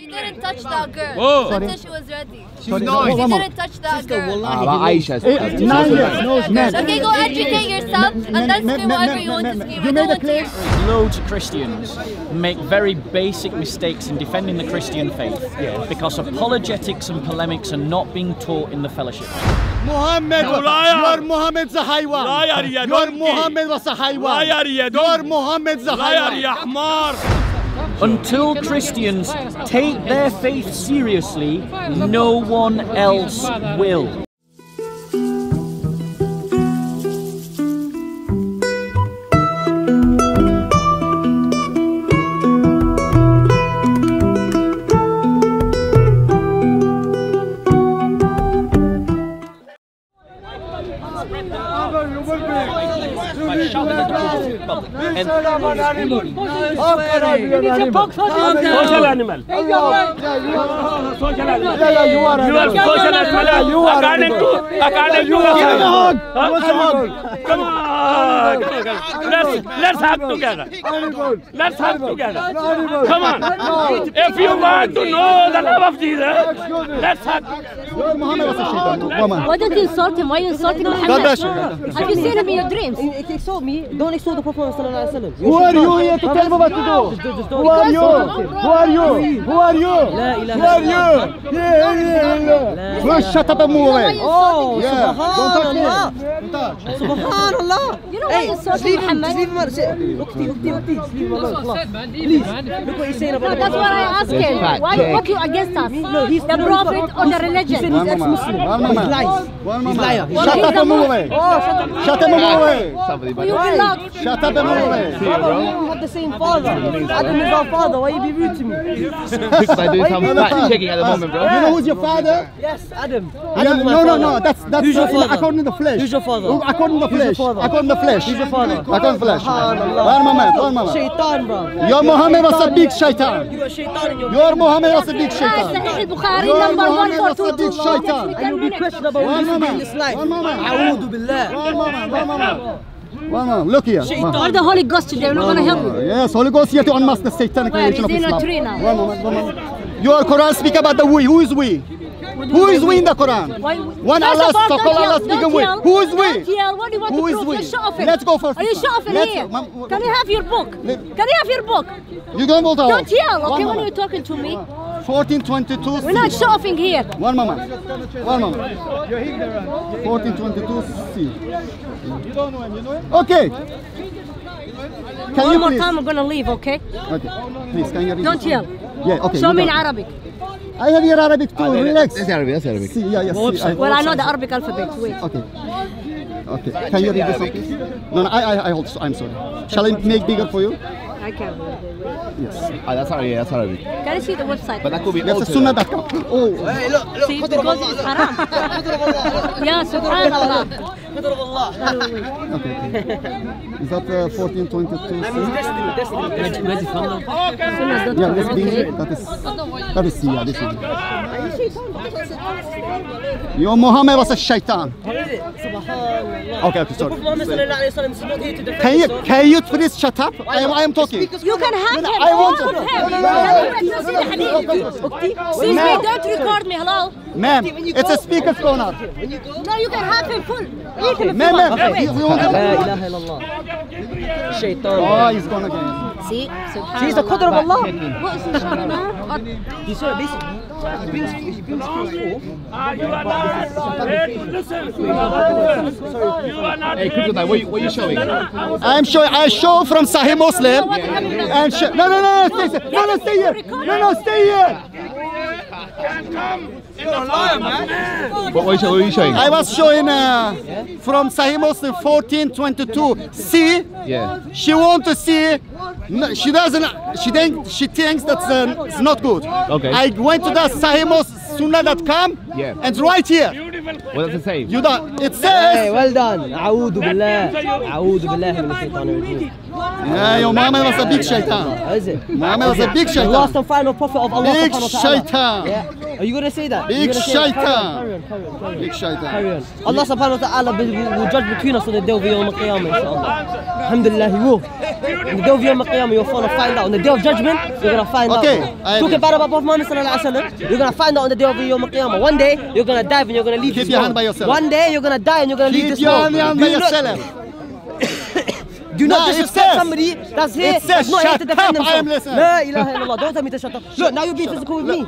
He didn't touch that girl Whoa. until she was ready. She's He nine. didn't touch that girl. Ah, but Aisha's Eh, Nine years, no, man. Okay, go educate yourself and then scream whatever you want to scream. I You made a want to claim. Loads of Christians make very basic mistakes in defending the Christian faith because apologetics and polemics are not being taught in the fellowship. Muhammad, No, liar. your Muhammad the highway. Liar, ya Your donkey. Muhammad was a highway. Liar, ya Your donkey. Muhammad the Liar highway. Until Christians take their faith seriously, no one else will. Social animal You are social animal you are social animal you are according to according to come on let's let's hug together let's hug together come on if you want to know the love of Jesus let's hug Your Muhammad was a shaitan. Woman. Why don't you insult him? Why are you insulting God Muhammad? bless you. Have you seen him in your dreams? If you insult me, don't insult the Prophet sallallahu alaihi wasallam. Who are you here to tell me what to do? Who are you? Who are you? Who are you? Who are you? Yeah, yeah, yeah. Shut up and move away. Oh, Yeah. Don't touch me. Don't touch. Subhanallah. You don't hey, want to insult leave him, leave him out. Ukti, ukti, ukti. Leave him alone. That's man. Leave him, man. Look what he's saying about no, that's what I asked him. Why what you against us? No, he's the prophet or the religion. He's ex-Muslim. He lies. He's liar. Shut up and move away. Shut up and move away. Somebody you belong. Shut up and move away. Baba, we had the same father. Adam is our father. Why you be rude to me? Because I do some fact checking at the moment, bro. You know who's your father? Yes, Adam. Adam no, no, no. That's that's according to the flesh. Who's your father? According to the flesh father? According to the flesh. Who's your father? According to the flesh. Subhanallah. One moment. One moment. Shaitan, bro. Your Muhammad was a big shaitan. You are shaitan in your Your Muhammad was a big shaitan. Sahih al-Bukhari Your number Muhammad was a big shaitan. And you'll be questionable One when you moment. in this life. One moment. A'udhu billah. One moment. One moment. One moment. Look here. Or the Holy Ghost today, we're not gonna help you. Yes, Holy Ghost here to unmask the satanic Where? religion of Is he in a Islam. tree now? One moment, one moment. Your Quran speak about the we. Who is we? Who is we in the Quran? Why- One Allah, of all, so don't Allah speaking with. Who is we? Don't yell. What do you want Who to is we? Let's go first. Are you Let's- here? Can I have your book? Can I have your book? You don't go to Don't yell, okay, when you're talking to me. 1422 We're not shuffling here. One moment. One moment. 1422 C. You don't know him, you know him? Okay. Can One you more please? time, I'm gonna leave, okay? Okay. Please, can you read Don't yell. Yeah, okay. Show me in. Arabic. I have your Arabic too. Ah, Relax. That's Arabic, that's Arabic. See, yeah, yeah. See, I- Well, I know the Arabic alphabet. Wait. Okay. Okay. Can you read this one, please? No, no, I, I, I hold. I'm sorry. Shall I make bigger for you? I can't. Yes. Ah, that's Arabic, yeah, that's Arabic. Can I see the website? But that could be That's a altered. sunnah.com. Oh. See, because it's haram. yeah, subhanallah. Okay. Is that uh, 1422 C? Yeah, this B. That is. That is C. Yeah, this one. Your Muhammad was a shaitan. Subhanallah. Okay, okay, sorry. Muhammad sallallahu alayhi wa sallam is not here to defend Can you can you please shut up? I am I am talking. You can have him. I want Put to. him. No, no, no, See the hadith. Excuse me, don't record me. Hello. Ma'am, it's a speaker's corner. No, you can have him full. Eat him if you Ma'am, want. ma'am. Wait. you- you want- لا إله إلا الله. شيطان. Oh, he's gone again. See, She's the qadr of Allah. What is inshallah? He saw basically. He brings he brings things forth. Ah, you are not hey, listen you are not Hey, Kryptonite, what, what are you showing? I'm showing. I show from Sahih Muslim. And sh- no, no, no, no, stay, no, no, stay here. No, no, stay here. What, what, are you show- what are you showing? I was showing uh, from Sahih Muslim 1422. See, Yeah. she want to see. No, she doesn't. She think she thinks that's uh, it's not good. Okay. I went to the Sahih Muslim Sunnah.com. Yeah. And right here, what does it say? You don't. It says. Hey, well done. أعوذ بالله أعوذ بالله من الشيطان الرجيم. a big shaitan. Is it? Mama was a big shaitan. last and final prophet of Allah. Big shaitan. Yeah. Are you gonna say that? Big shaitan. Big shaitan. Allah subhanahu wa ta'ala will judge between us on the day of Yom Qiyamah inshallah. Alhamdulillah, he. On the day of Yom Qiyamah, you're gonna find out. On the day of judgment, you're gonna find out. Okay. Talking about Prophet Muhammad sallallahu alaihi wasallam, you're gonna find out on the day of Yom Qiyamah. One day, you're gonna dive and you're gonna leave Keep your hand by yourself. One day you're gonna die and you're gonna Keep leave this your world. hand by yourself. Do not no, disrespect somebody that's here. It says, not here to defend up. I am listening. La ilaha illallah. Don't tell me to shut up. Look, now you're being physical with me.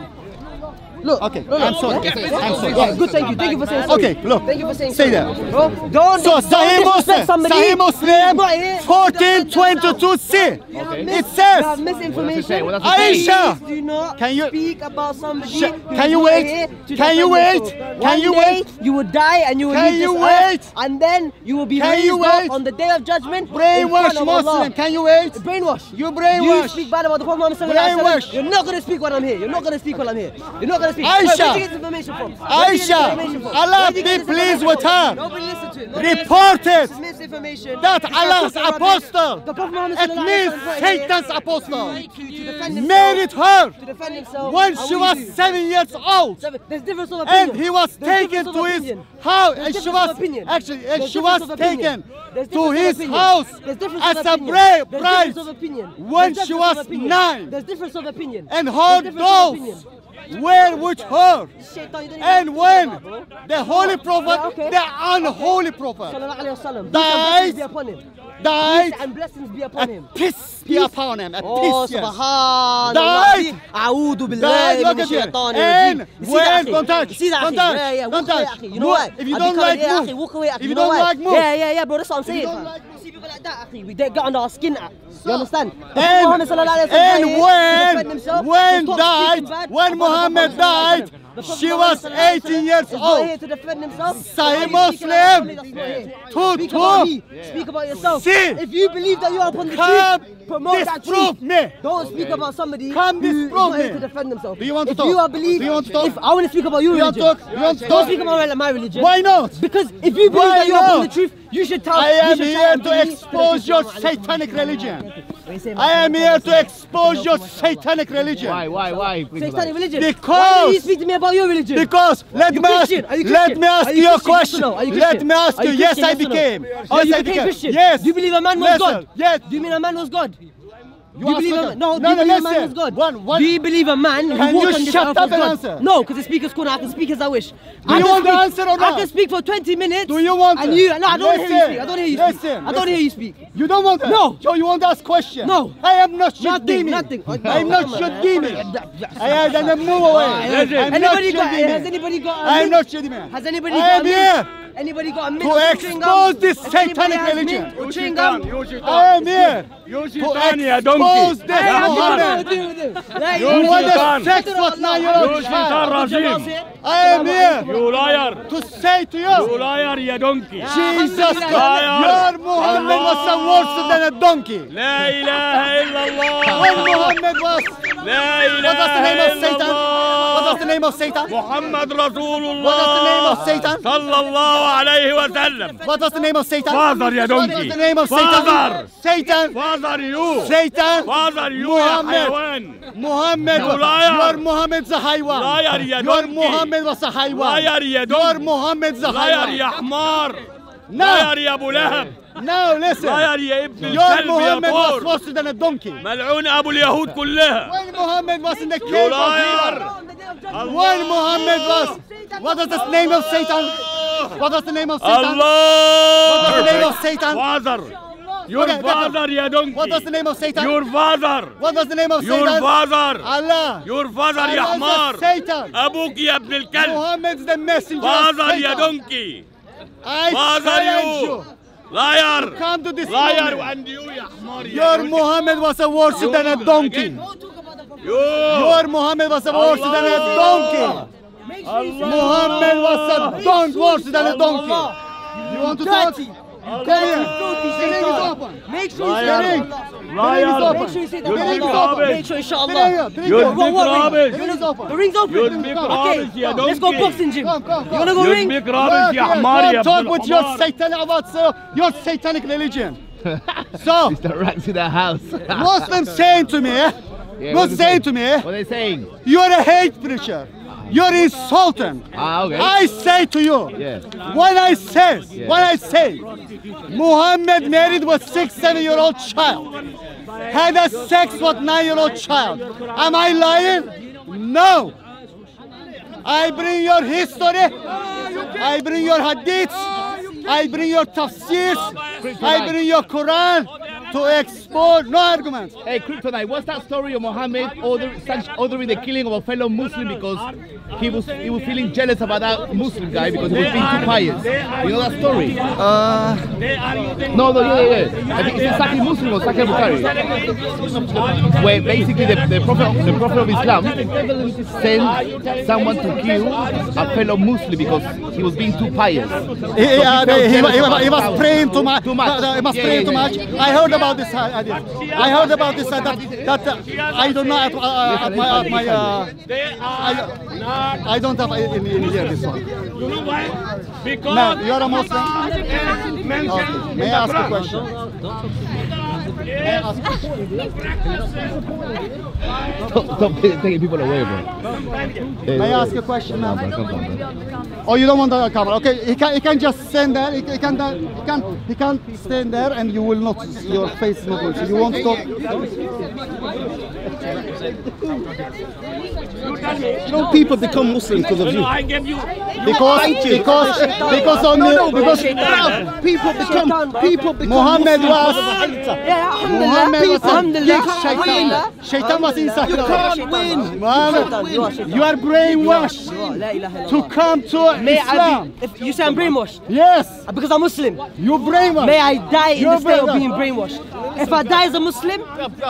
Look. Okay. Look, I'm sorry. I'm sorry. Yeah, good. Thank you. Thank you for saying sorry. Okay. Look. Thank you for saying Stay sorry. there. Bro, don't. So Sahih Muslim. Sahih Muslim. 1422 C. Okay. It says. Have misinformation. What Aisha. Do not can you speak about somebody. Can you wait? Can you wait? Can you wait? You will die and you will. Can you wait? And then you will be raised up on the day of judgment. Brainwash Muslim. Can you wait? Brainwash. You brainwash. You speak bad about the Prophet Muhammad. Brainwash. You're not gonna speak when I'm here. You're not gonna speak when I'm here. You're not gonna me. Aisha, Aisha, Aisha Allah be pleased with her. Nobody listened to it. Reported that Allah's apostle, it means Satan's apostle, married her. When she was seven years old. And he was taken to his house. And she was, actually, she was taken to his house as a bride when she was nine. There's difference of opinion. And her dolls where which her and when the holy prophet the unholy prophet dies died and blessings be upon him. peace be upon him at peace سبحان الله اعوذ بالله من الشيطان الرجيم when don't touch don't you know what? if you don't like move if you don't like move. Yeah yeah yeah bro that's what I'm saying you don't like move see people like that we get on our skin you understand? And, and when, when died, when Muhammad died, she was 18 years old. Sahih Muslim. Two, two. Speak about yourself. See, if you believe that you are upon the Come truth, promote that truth. Me. Don't speak okay. about somebody Come who is not here to defend themselves. Do you want to if talk? If you are Do you want to talk? If I want to speak about your you religion. Want to talk? You want to talk? Don't speak about my religion. Why not? Because if you believe Why that you are upon the truth, you should tell. I am here to expose your satanic religion. I am here to expose your satanic religion. Why, why, why? Satanic religion. Because. Why you speak to me about your religion? Because let me ask. Let me ask you a question. Let me ask you. Yes, I became. Yes, I became. Yes. Do you believe a man was God? Yes. Do you mean a man was God? You do you believe a, no, no, do you no, believe a man is God? One, one. Do you believe a man can who you shut up and God? answer? No, because the speaker's corner. I can speak as I wish. Do I you want speak, the answer or not? I can speak for 20 minutes. Do you want and you, No, I don't listen, hear you speak. I don't hear you listen, speak. Listen. I don't hear you speak. You don't want that? No. So you want to ask question? No. I am not your demon. Nothing. nothing. I am not your demon. I am going to move away. Anybody got, has anybody got I am not your demon. Has anybody got I am here. Anybody got a mint To expose this satanic religion. Chewing I am here. To expose this Muhammad. You want to sex with nine-year-old child. I am here. You liar. To say to you. You liar, you donkey. Jesus Christ. Your Muhammad was worse than a donkey. La ilahe illallah. When Muhammad was لا إله وضعت النعمه وضعت النعمه والسيطان محمد رسول الله وضعت والسيطان صلى الله عليه وسلم. وضعت النعمه والسيطان فاضر يا دونكي. وضعت النعمه والسيطان فاضر سيطان فاضر يو. سيطان فاضر يو محمد حيوان. محمد يور محمد ذا حيوان يا دونكي. يور محمد ذا حيوان يا دونكي. يور محمد ذا حيوان يا حمار. نار يا أبو لهب. No, listen. غير يا ابن You're الكلب يا Mohammed was طور worse than a donkey. ملعون ابو اليهود كلها When Mohammed was in the cave You of liar. Hira. When Mohammed was. What is the name of Satan? What is the name of Satan? What is the name الله of Satan? فاذر يور Okay, that's- فاذر يا What was the دونكي name of Satan? يور فاذر What was the name of يور Satan? فاذر Allah. يور فاذر يا Allah is حمار Satan. أبوك يا ابن الكلب Mohammed is the messenger. of فاذر يا Satan. دونكي I Father, challenge you. you. Liar! You can't this. Liar, moment. and you, ya Ahmar, Your Muhammad was a worse you, than a donkey. You. Your Muhammad was a worse than a donkey. Allah. Muhammad was a donkey worse than a donkey. You want to talk? Come here. Make sure you say open. Make sure you open. Make sure The ring's open. The ring's open. Okay. Let's go boxing gym. You wanna go ring? Don't talk with your satanic about your satanic religion. so it's the right to the house. Muslims saying to me, eh? Yeah, Muslims saying to me. What are they saying? You're a hate preacher. You're insulting. Ah, okay. I say to you, Yeah. when I say, when I say, Muhammad married with six, seven year old child, had a sex with nine year old child. Am I lying? No. I bring your history. I bring your hadiths. I bring your tafsirs. I bring your Quran to expose. No arguments. Hey, Kryptonite, what's that story of Mohammed order, such ordering the killing of a fellow Muslim because he was he was feeling jealous about that Muslim guy because he was being too pious? You know that story? Uh, No, no, yeah, yeah, yeah. I think it's Sahih Muslim or Sahih Bukhari, where basically the, the prophet the prophet of Islam sent someone to kill a fellow Muslim because he was being too pious. he, he, uh, he, he, he, he was praying too much. Too much. Uh, he was Yeah, praying yeah, too yeah. much. I heard about this. uh, hadith. I heard about this. Uh, that that uh, I don't know at, uh, at my at my. Uh, I, I don't have in, in here this one. You know why? Because Man, you are a Muslim. Okay. May I ask a question? May I ask a Stop, stop taking people away, bro. May I ask a question, Come man? come. Oh, you don't want the camera? Okay, he can he can just stand there. He, he can he can he can stand there, and you will not your face not will. You won't stop. You know, people become Muslim because of you know. I gave you. Because Thank because because on No, no, the because ah, people become people become Muhammad Muslim was because Muhammad was alhamdulillah. shaitan. Shaitan was inside. You can't win. You are brainwashed La ilaha to come to May I Islam. be, if you say I'm brainwashed Yes, uh, because I'm Muslim, you brainwashed. may I die in You're the state of being brainwashed. If I die as a Muslim,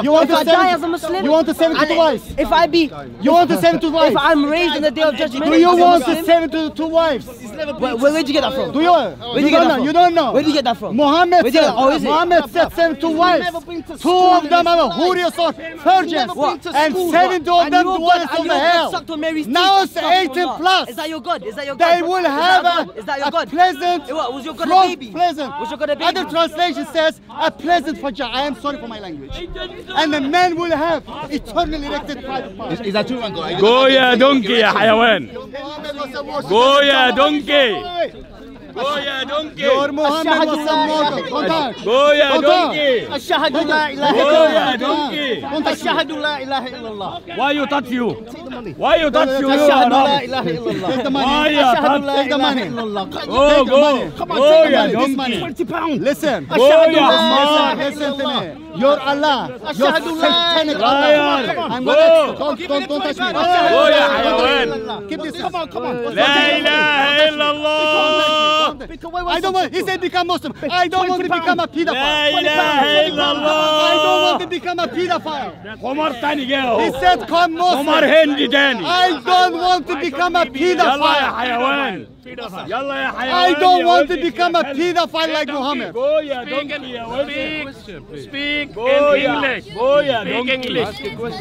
You want if to I send- die as a Muslim, You want to send it to and wives. If I be, You want to send it to if. I'm raised in the day of judgment, Do you want to Muslim, send it to two wives? Where, where, where'd you get that from? Do you? Where'd you you get don't that know. from? You don't know. Where'd you get that from? Muhammad said, oh, is it? Muhammad said send two wives. Two of them are hurious or virgins. And seventy of them your dwellers God- of the hell. sucked on Mary's Now it's 18 Astaghfirullah. plus. Is that your God? Is that your God? They will Is that have your a, God? Is that a your God? pleasant, Eh, what, was your God a front baby? pleasant. Was your God a baby? Other translation says a pleasant vagina. I am sorry for my language. And the men will have eternally erected private parts. Is that true, Uncle? Go يا دونكي يا حيوان. Muhammad was a worship- Go يا دونكي. Wait, wait. Go يا دونكي. Your Muhammad was a mortal. Contact. Go يا Contact. دونكي. أشهد لا إله Go إلا يا الله دونكي. أشهد لا إله إلا الله Why you touch you? Why you touch you? You أشهد لا are إله إلا الله Take the money. Why you أشهد touch? لا Take the إله money. إلا الله Go Take the go. money. Come on, Go take the يا money. This دونكي. money. 20 pounds Listen. أشهد Go لا يا إله Listen, listen إلا to الله me. Your Allah, your أشهد لا satanic إله Allah. Liar. I'm Go. gonna don't don't don't touch me. Go يا حيوان. Keep this. Come on, come on. لا إله إلا الله. I don't want. He said become Muslim. I don't want to become a لا pedophile. إله إلا I don't want to الله. become a pedophile. عمر تاني جه He اهو. said come عمر Muslim. هندي تاني. I don't want to become a يلا يا pedophile. حيوان. يلا يا حيوان. I don't يا want to ولدي. become a pedophile like Muhammad. Go يا دونكي يا ولدي. Speak in English. Go يا دونكي.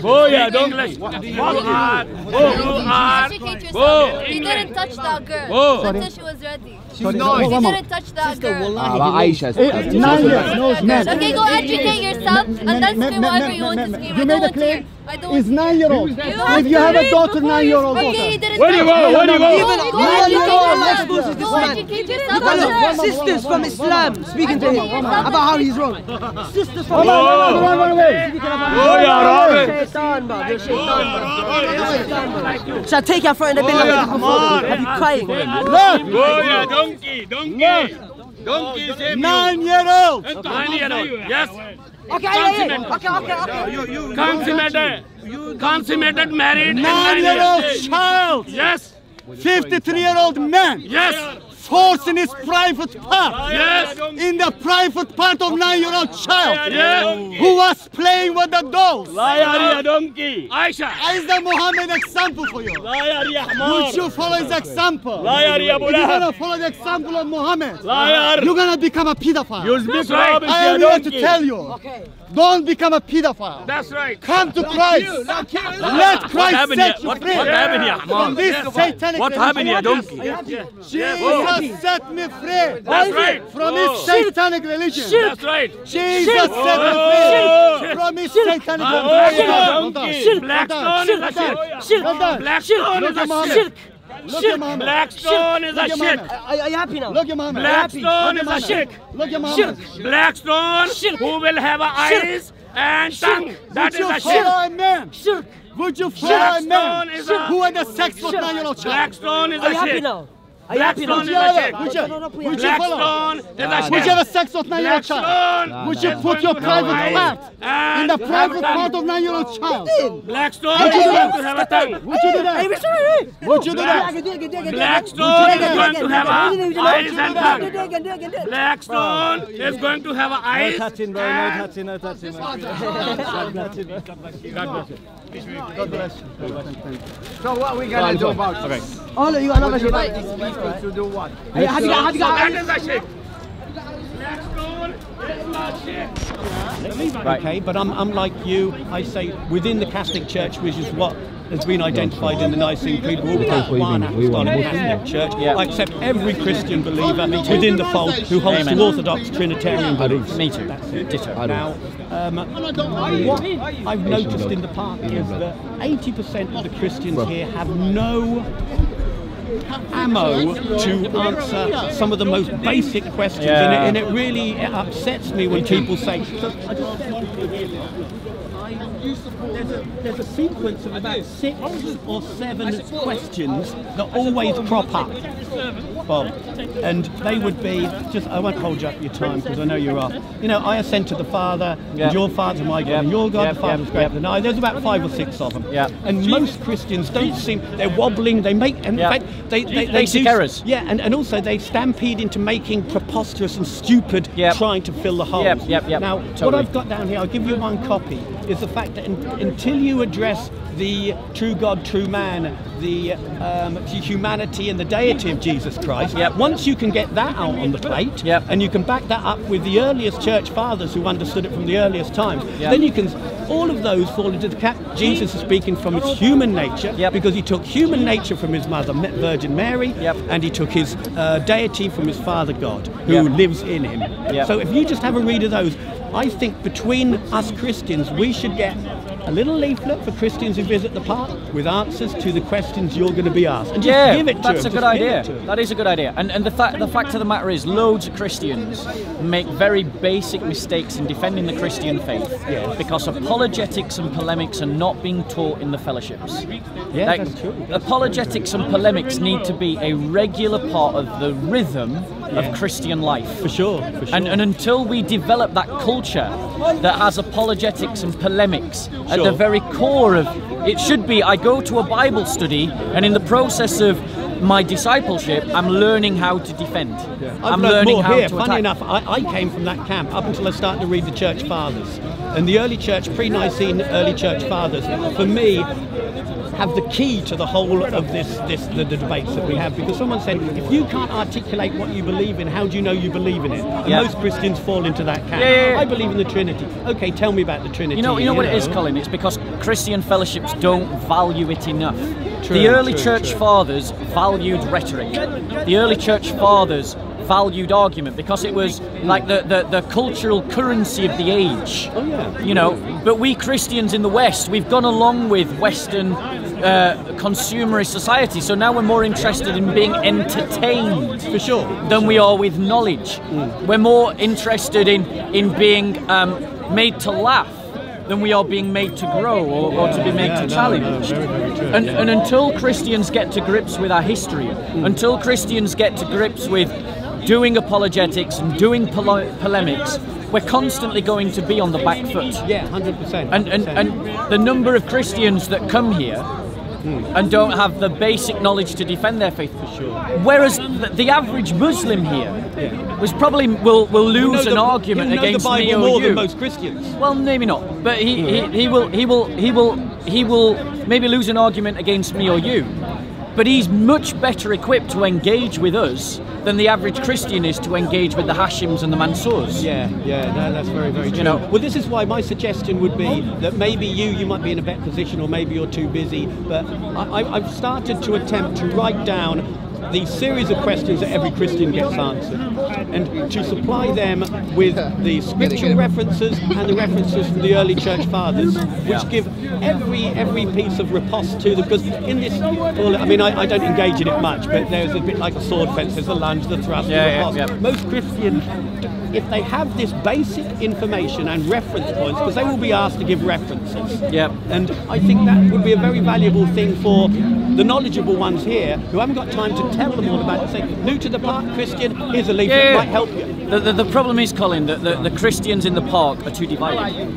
Go يا دونكي. You are. Go. You are. Educate yourself. Go. He didn't touch that girl Go. until she was ready. She's nine. Oh, you didn't touch that girl. Aisha's. Eh, eh, nine years. Okay, go educate yourself and then scream whatever you want to scream. You made it clear. Nine year old. If you have a daughter, nine year old. Where do you go? Where do you go? Sisters from Islam speaking to him about how he's wrong. Sisters from Islam. Run, run away. Oh, yeah, Robin. Shall I take your friend the bin? Are you crying? Look. Oh, yeah, don't Donkey, donkey. Donkey nine year old. Nine year old. Yes. Okay, consummated. okay, okay, okay. You, you, consummated. You, consummated married. Nine, nine year old child. Yes. 53 year old man. Yes horse in his private part. Yes. In the private part of nine-year-old child. Yes. Who was playing with the dolls. Liar, donkey. Aisha. Is the Muhammad example for you? Liar, Would you follow his example? Liar, You're going to follow the example of Muhammad. Liar. You're going to become a pedophile. You're right. I am here to tell you. Okay. Don't become a pedophile. That's right. Come to Christ. Let Christ set you free. What happened here? What happened here, donkey? Jesus set me free That's right. from Oh. his satanic religion. That's right. Jesus Shirk. set me Oh. free from his oh. satanic Oh, religion. yeah. Hold on. Oh, shirk. Blackstone is a shirk. Blackstone is a Muhammad. shirk. Look at Muhammad. Blackstone is a Look at shirk. Muhammad. Are, are you happy now? Look at Muhammad. Blackstone is a shirk. Look at Muhammad. Blackstone who will have a eyes and tongue. That Would is a follow shirk. a man? Shirk. Would you follow a man is a- who had a sex with nine-year-old child? Blackstone is Are a shirk. Are you happy now? Blackstone is a shirk. Would you, would you follow? Blackstone is a Would you shirk. have a sex with nine-year-old child? Blackstone Would you put your private part in the private part of nine-year-old child? Blackstone Would you is do going that? to have a tongue. Would you do that? Hey, Mr. Hey, hey. Would you do that? can do it, I can do it, I can do it. Blackstone I can is going to have do it, I can a do it, eyes and I tongue. do it, I can do it, I can do it. Blackstone is going to have a eyes touching, bro. No and touching, no touching. God bless you. God bless you. So what are we gonna do about it? Oh, no, you got another shit. Right. To do what? Hey, have you got, have you got, that is a shirk. Blackstone is a shirk. Okay, but I'm, I'm like you. I say within the Catholic Church, which is what has been identified in the Nicene Creed, we're all one apostolic Catholic Church. I accept every Christian believer within the fold who holds to Orthodox Trinitarian beliefs. Me too. That's it. Ditto. Now, um, what I've noticed in the past is that 80% of the Christians here have no ammo to answer some of the most basic questions, and, it, and it really upsets me when people say. There's a, there's a sequence of about six or seven questions that always crop up, Bob, and they would be just. I won't hold you up your time because I know you're off. You know, I ascend to the Father, Yeah. and your Father, my God, Yeah. and your God, Yeah. the Father, is greater than I. There's about five or six of them. Yeah. And most Christians don't seem. They're wobbling. They make. In fact, they they, they do- errors. Yeah, and, and also they stampede into making preposterous and stupid Yep. trying to fill the holes. Yep, yep, yep, Now, what. I've got down here, I'll give you one copy, is the fact that un- until you address the true God, true man, the, um, humanity and the deity of Jesus Christ, Yep. once you can get that out on the plate, Yep. and you can back that up with the earliest church fathers who understood it from the earliest times, Yep. then you can, all of those fall into the cap. Jesus is speaking from his human nature, Yep. because he took human nature from his mother, Virgin Mary, Yep. and he took his uh, deity from his father God, who Yep. lives in him. So if you just have a read of those, I think between us Christians, we should get a little leaflet for Christians who visit the park with answers to the questions you're going to be asked. And just yeah, give it to that's them, a good idea. it to them. That is a good idea. And and the fact the fact of the matter is, loads of Christians make very basic mistakes in defending the Christian faith because apologetics and polemics are not being taught in the fellowships. Yeah, Like, that's true. Apologetics and polemics need to be a regular part of the rhythm of Christian life. For sure, for sure. And, and until we develop that culture that has apologetics and polemics at the very core of it should be I go to a Bible study and in the process of my discipleship I'm learning how to defend. I've I'm learning more how here. to Funny attack. enough, I, I came from that camp up until I started to read the Church Fathers. And the early church, pre-Nicene early church fathers, for me, have the key to the whole of this, this the, the debates that we have. Because someone said, if you can't articulate what you believe in, how do you know you believe in it? And Yeah. most Christians fall into that camp. Yeah, yeah. I believe in the Trinity. Okay, tell me about the Trinity. You know, you know what it is, Colin? It's because Christian fellowships don't value it enough. True, the early true, church true. fathers valued rhetoric. The early church fathers valued argument because it was like the, the, the cultural currency of the age. Oh, yeah. You know, but we Christians in the West, we've gone along with Western uh, consumerist society, so now we're more interested in being entertained For sure. than we are with knowledge. We're more interested in in being um, made to laugh than we are being made to grow or, or to be made Yeah, to no, challenge. no, very, very true, and, yeah. and until Christians get to grips with our history, until Christians get to grips with doing apologetics and doing polemics, we're constantly going to be on the back foot. Yeah, 100%. And, and, and the number of Christians that come here and don't have the basic knowledge to defend their faith. For sure. Whereas the, the average Muslim here was probably will, will You know lose the- an argument you know against the Bible me or more you. than most Christians. Well, maybe not, but he, he, he will he will he will he will maybe lose an argument against me or you. But he's much better equipped to engage with us than the average Christian is to engage with the Hashims and the Mansours. Yeah, yeah, no, that's very, very true. You know- well, this is why my suggestion would be that maybe you, you might be in a better position, or maybe you're too busy. But I, I, I've started to attempt to write down the series of questions that every Christian gets answered, and to supply them with the scriptural references and the references from the early church fathers, which give every every piece of riposte to them. Because in this, well, I mean, I, I don't engage in it much, but there's a bit like a sword fence. There's the lunge, the thrust, Yeah, the yeah, riposte. yeah. Most Christians if they have this basic information and reference points, because they will be asked to give references. Yeah. And I think that would be a very valuable thing for the knowledgeable ones here who haven't got time to tell them all about it. Say, new to the park, Christian, here's a leaflet, Yeah. might help you. The, the, the problem is, Colin, that the, the Christians in the park are too divided.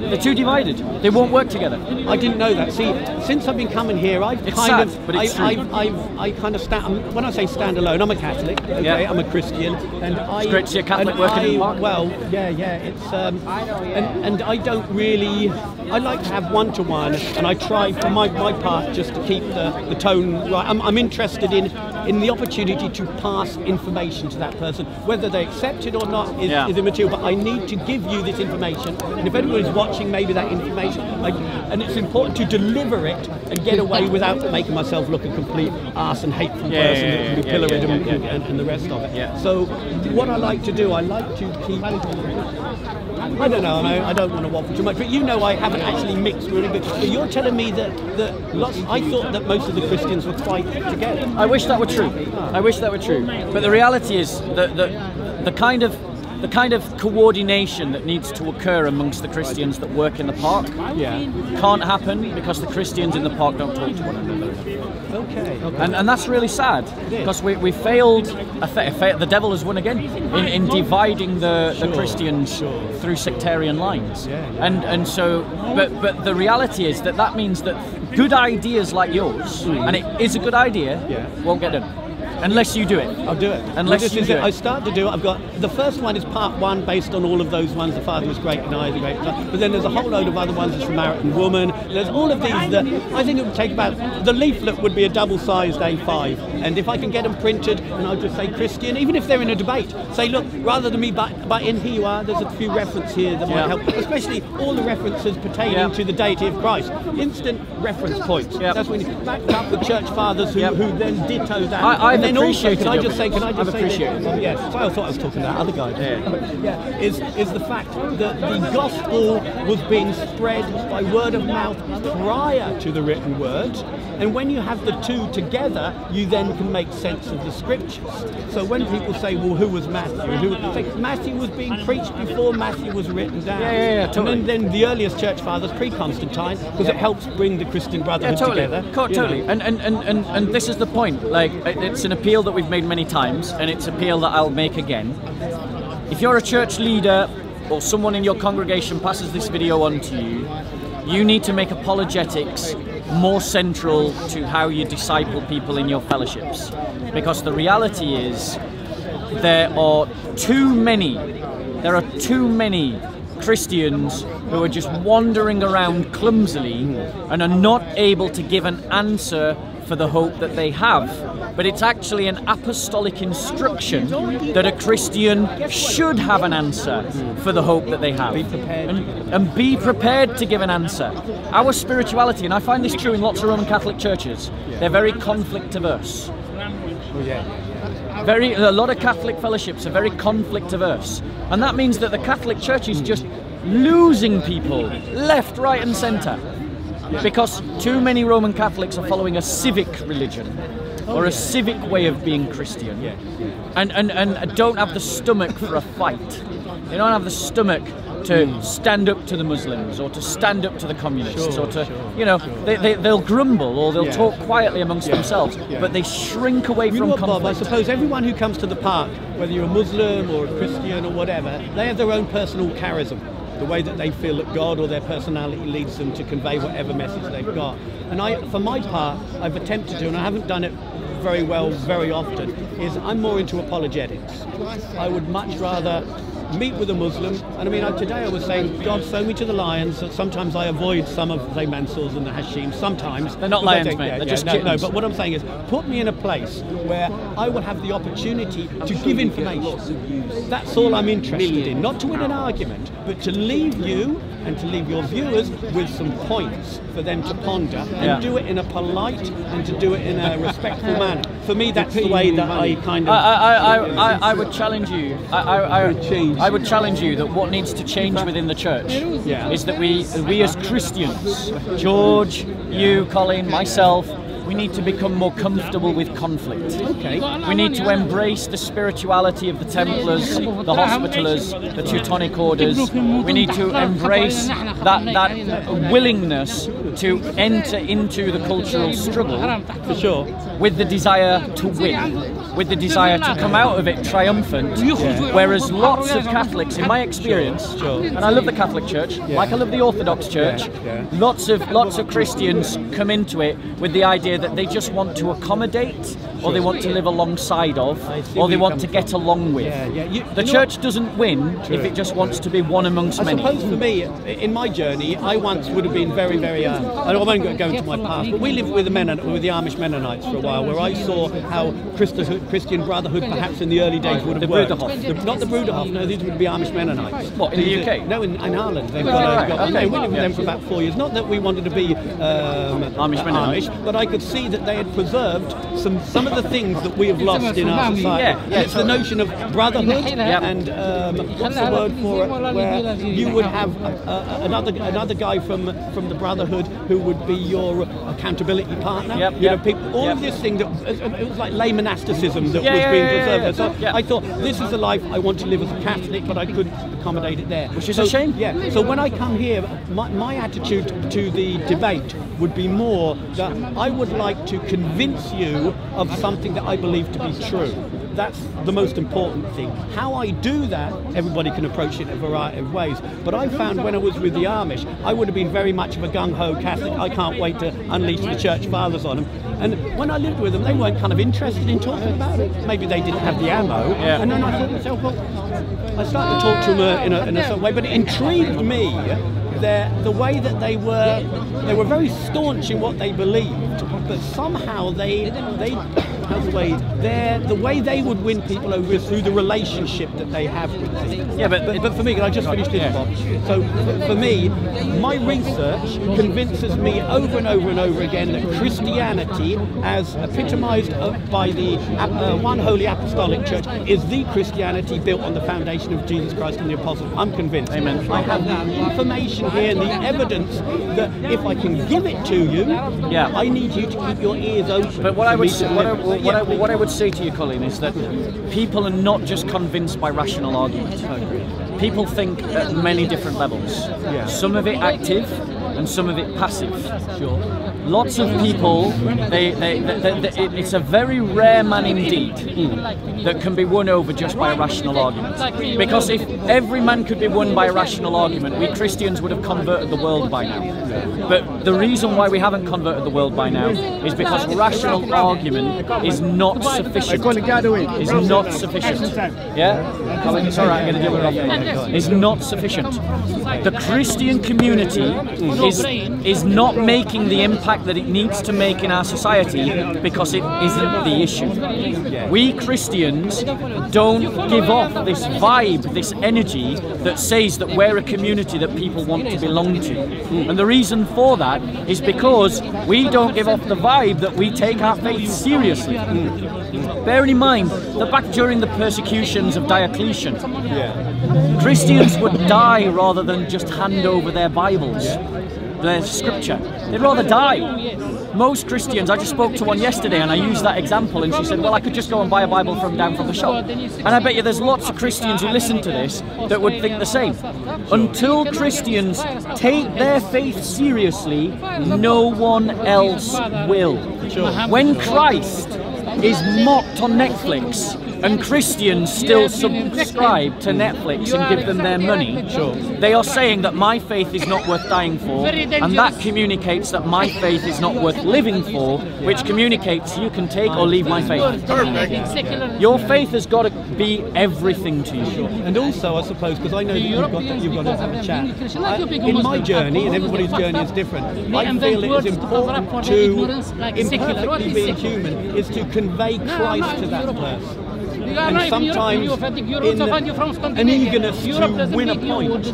They're too divided. They won't work together. I didn't know that. See, since I've been coming here, I've It's kind sad, of, but it's I, true. I, I've, I kind of stand. When I say stand alone, I'm a Catholic. Okay, Yeah. I'm a Christian, and I. It's great to see a Catholic working in the park. Well, yeah, yeah. It's um, and, and I don't really. I like to have one to one, and I try for my, my part just to keep the, the tone right. I'm, I'm interested in in the opportunity to pass information to that person, whether they accept it or not is, Yeah. is immaterial. But I need to give you this information, and if anybody's watching, maybe that information, I, and it's important to deliver it and get away without making myself look a complete arse and hateful Yeah, person yeah, that can be yeah, pilloried and, and, and, the rest of it. Yeah. So what I like to do, I like to keep. I don't know. I, I don't want to waffle too much, but you know, I haven't actually mixed really good. But you're telling me that that lots. I thought that most of the Christians were quite together. I wish that were true. I wish that were true. But the reality is that the, the kind of the kind of coordination that needs to occur amongst the Christians that work in the park Yeah. can't happen because the Christians in the park don't talk to one another. Okay. okay. And, and that's really sad because we, we failed, a fa- a fa- the devil has won again in, in dividing the, the Christians through sectarian lines. And, and so, but, but the reality is that that means that good ideas like yours, mm. and it is a good idea, won't get done. Unless you do it. I'll do it. Unless this you is do it. it. I start to do it. I've got the first one is part one, based on all of those ones. The father was great, and I was great. But then there's a whole load of other ones. There's Samaritan woman. There's all of these that I think it would take about. The leaflet would be a double-sized A5, and if I can get them printed, and I'll just say Christian, even if they're in a debate, say look, rather than me but, but in here you are. There's a few references here that might Yeah. help, especially all the references pertaining Yeah. to the deity of Christ. Instant reference points. Yeah. That's when you backed up the church fathers who, Yeah. who then ditto that. I- I've and then also, can I just say, can I just I've say that, yes, so I thought I was talking about other guys. Yeah. Is is the fact that the gospel was being spread by word of mouth prior to the written word, and when you have the two together, you then can make sense of the scriptures. So when people say, "Well, who was Matthew?" Who say, Matthew was being preached before Matthew was written down. Yeah, yeah, yeah, totally. And then, then the earliest church fathers, pre-Constantine, because it helps bring the Christian Yeah, brotherhood totally. together. Co- know. totally. And, and, and, and, and this is the point. Like, it's an appeal that we've made many times, and it's an appeal that I'll make again. If you're a church leader or someone in your congregation passes this video on to you, you need to make apologetics more central to how you disciple people in your fellowships. Because the reality is, there are too many, there are too many Christians who are just wandering around clumsily and are not able to give an answer for the hope that they have. But it's actually an apostolic instruction that a Christian should have an answer for the hope that they have. Be. And, and be prepared to give an answer. Our spirituality, and I find this true in lots of Roman Catholic churches, they're very conflict averse. Oh, yeah. Very, a lot of Catholic fellowships are very conflict averse, and that means that the Catholic Church is just losing people left, right, and centre because too many Roman Catholics are following a civic religion or a civic way of being Christian, and, and and don't have the stomach for a fight. They don't have the stomach to stand up to the Muslims or to stand up to the communists Sure, or to, sure. you know, they, they, they'll grumble or they'll Yeah. talk quietly amongst Yeah, themselves, yeah. but they shrink away You from what, Bob? I suppose everyone who comes to the park, whether you're a Muslim or a Christian or whatever, they have their own personal charism, the way that they feel that God or their personality leads them to convey whatever message they've got. And I, for my part, I've attempted to, and I haven't done it very well very often, is I'm more into apologetics. I would much rather meet with a Muslim, and I mean, I, today I was saying, God, sow me to the lions. Sometimes I avoid some of the Mansurs and the Hashim. Sometimes They're not lions, mate. yeah, They're yeah, just no, no, but what I'm saying is, put me in a place where I will have the opportunity to give information. That's all I'm interested in. Not to win an argument, but to leave you and to leave your viewers with some points for them to ponder and Yeah. do it in a polite and to do it in a respectful manner. For me, that's the way that I kind of. I, I, I, I, I would challenge you. I, I, I, I would challenge you that what needs to change within the church Yeah. is that we, we as Christians, George, you, Colin, myself, we need to become more comfortable with conflict. Okay. We need to embrace the spirituality of the Templars, the Hospitallers, the Teutonic Orders. We need to embrace that, that willingness to enter into the cultural struggle For sure. with the desire to win, with the desire to come out of it triumphant. Whereas lots of Catholics, in my experience, and I love the Catholic Church, like I love the Orthodox Church, yeah. lots of lots of Christians come into it with the idea that they just want to accommodate, or they want to live alongside of, or they want to get along with. Yeah, yeah. You- The you church doesn't win if it just wants to be one amongst I many. suppose for me, in my journey, I once would have been very, very. Uh, I won't go go into my past, but we lived with the Mennon, with the Amish Mennonites for a while, where I saw how Christi- Christian Brotherhood, perhaps in the early days, would have The worked. Bruderhof. The- not the Bruderhof. No, these would be Amish Mennonites. What, in the These are- UK? No, in, in Ireland. They've got. right, got okay. we lived with them for about four years. Not that we wanted to be um, Amish uh, Mennonites. Amish, but I could see that they had preserved some some of the things that we have lost in our society. Yeah, yeah, it's the notion of brotherhood Yep. and um, what's the word for it? Where you would have uh, another another guy from from the brotherhood who would be your accountability partner. Yep, you yep, know, people, all of yep. this thing that it was like lay monasticism that Yeah, was being yeah, yeah, preserved. yeah. So. I thought this is the life I want to live as a Catholic, but I couldn't accommodate it there. Which is so, a shame. Yeah. So when I come here, my, my attitude to the debate would be more that I would like to convince you of something that I believe to be true. That's the most important thing. How I do that, everybody can approach it in a variety of ways. But I found when I was with the Amish, I would have been very much of a gung ho Catholic. I can't wait to unleash the church fathers on them. And when I lived with them, they weren't kind of interested in talking about it. Maybe they didn't have the ammo. Yeah. And then I thought to myself, well, I started to talk to them uh, in a, in a certain way, but it intrigued me their, the way that they were they were very staunch in what they believed, but somehow they they the way the way they would win people over is through the relationship that they have with things. Yeah, but- but, but for me, I just finished this, Yeah. Bob. So for- me, my research convinces me over and over and over again that Christianity, as epitomised by the uh, one holy apostolic church, is the Christianity built on the foundation of Jesus Christ and the apostles. I'm convinced. Amen. I have the information here and the evidence that if I can give it to you, Yeah. I need you to keep your ears open. But what I would say, what I, live. what, I, what I would say to you, Colin, is that people are not just convinced by rational argument. People think at many different levels. Some of it active, and some of it passive. Sure. Lots of people, they, they, they, they- they- it- it's a very rare man indeed that can be won over just by a rational argument. Because if every man could be won by a rational argument, we Christians would have converted the world by now. But the reason why we haven't converted the world by now is because rational argument is not sufficient. Is not sufficient. Yeah? Colin, it's alright, I'm going to deal with it. Is not sufficient. The Christian community is, is not making the impact that it needs to make in our society because it isn't the issue. We Christians don't give off this vibe, this energy that says that we're a community that people want to belong to. And the reason for that is because we don't give off the vibe that we take our faith seriously. Bearing in mind that back during the persecutions of Diocletian, Christians would die rather than just hand over their Bibles, their scripture. They'd rather die. Most Christians, I just spoke to one yesterday and I used that example and she said, well, I could just go and buy a Bible from down from the shop. And I bet you there's lots of Christians who listen to this that would think the same. Until Christians take their faith seriously, no one else will. When Christ is mocked on Netflix and Christians still subscribe to Netflix and give them their money, Sure. they are saying that my faith is not worth dying for, and that communicates that my faith is not worth living for, which communicates you can take or leave my faith. Your faith has got to be everything to you. And also, I suppose, because I know that you've got, to, you've got to have a chat. I, in my journey, and everybody's journey is different, I feel it is important to, imperfectly being human, is to convey Christ to that person. And sometimes, in an eagerness to win a point,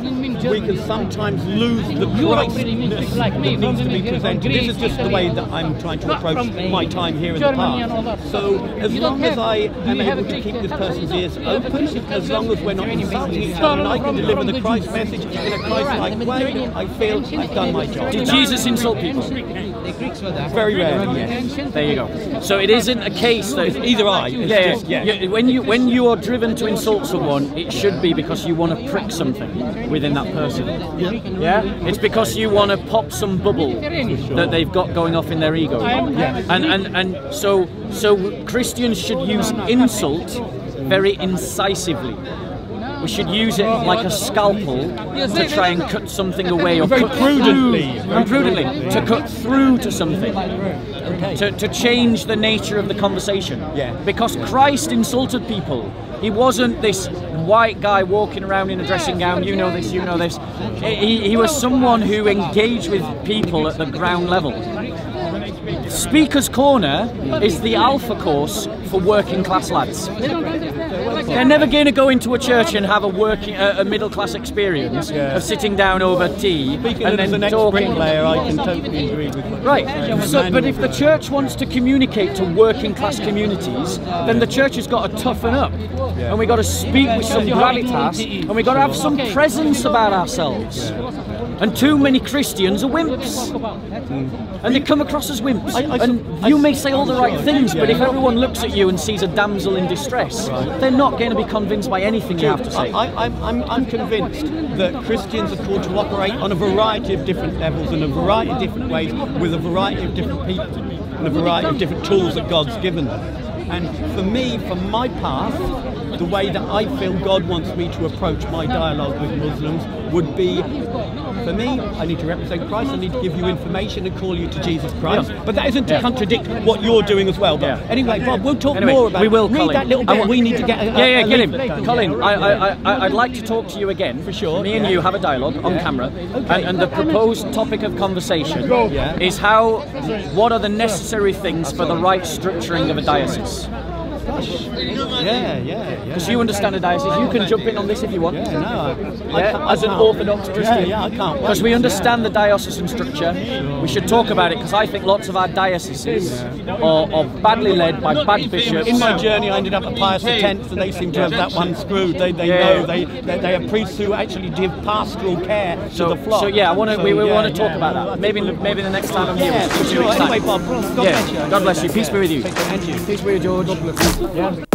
we can sometimes lose the Christness that needs to be presented. This is just the way that I'm trying to approach my time here in the past. So, as long as I am able to keep this person's ears open, as long as we're not insulting each other, and I can deliver the Christ message in a Christ-like way, I feel I've done my job. Did Jesus insult people? Very rarely, yes. There you go. So it isn't a case that It's either I. It's yeah, just- yeah. You- when you when you are driven to insult someone, it should be because you want to prick something within that person. Yeah. It's because you want to pop some bubble that they've got going off in their ego. And and and so so Christians should use insult very incisively. We should use it like a scalpel to try and cut something away or Very cut prudently. through, and prudently to cut through to something to, to change the nature of the conversation. Yeah. Because Christ insulted people. He wasn't this white guy walking around in a dressing gown, you know this, you know this. He, he was someone who engaged with people at the ground level. Speaker's Corner is the alpha course for working class lads. They're never going to go into a church and have a working, a, a middle class experience of sitting down over tea Speaking and then an talking. ex-bricklayer, I can totally agree with what Right. So, but if the church wants to communicate to working class communities, then the church has got to toughen up, and we got to speak with some gravitas, and we got to have some presence about ourselves. And too many Christians are wimps, hmm. and they come across as wimps. I- I- and I- you may say all the right things, but if everyone looks at you and sees a damsel in distress, they're not going to be convinced by anything you have to say. I, I'm, I'm, I'm convinced that Christians are called to operate on a variety of different levels and a variety of different ways with a variety of different people and a variety of different tools that God's given them. And for me, for my path, the way that I feel God wants me to approach my dialogue with Muslims would be for me, I need to represent Christ. I need to give you information and call you to Jesus Christ. Yeah. But that isn't to Yeah. contradict what you're doing as well. But Yeah. anyway, Bob, we'll talk Anyway, more about we will, Read Colin. that little bit. we need to get a, yeah, yeah, a get him, done. Colin. I, I, I, I'd like to talk to you again For sure, Me and you have a dialogue on camera, Okay. and, and the proposed topic of conversation Yeah. is how, what are the necessary things for the right structuring of a diocese? Yeah, yeah, yeah. Because you understand a diocese, you can jump in on this if you want. Yeah, no, I, I Yeah, can't- I as an. Orthodox Christian. Yeah, yeah, I can't. Because we understand the diocesan structure. We should talk about it because I think lots of our dioceses are, are badly led by bad bishops. In my journey, I ended up at Pius X, and they seem to have that one screwed. They, they Yeah. know they, they they are priests who actually give pastoral care so, to the flock. so yeah, I want to. So, we, we yeah, want to talk yeah. about that. Maybe maybe the next time I'm here. Yeah, we'll for do sure. it next time. Anyway, Bob, God bless you. God bless you. Peace be with you. Take care. And you. Peace be with you, George. Yeah.